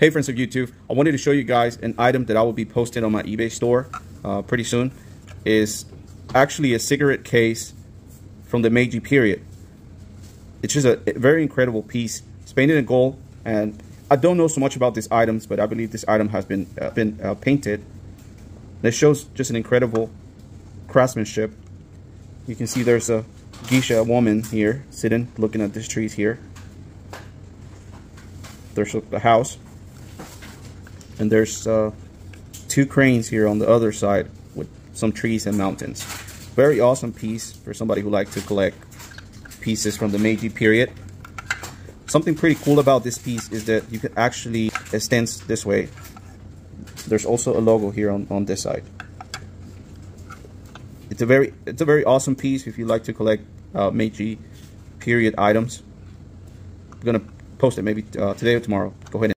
Hey friends of YouTube, I wanted to show you guys an item that I will be posting on my eBay store uh, pretty soon. is actually a cigarette case from the Meiji period. It's just a, a very incredible piece. It's painted in gold and I don't know so much about these items, but I believe this item has been uh, been uh, painted. And it shows just an incredible craftsmanship. You can see there's a geisha woman here sitting looking at these trees here. There's the house and there's uh, two cranes here on the other side with some trees and mountains. Very awesome piece for somebody who likes to collect pieces from the Meiji period. Something pretty cool about this piece is that you can actually extend this way. There's also a logo here on, on this side. It's a very it's a very awesome piece if you like to collect uh, Meiji period items. I'm gonna post it maybe uh, today or tomorrow. Go ahead.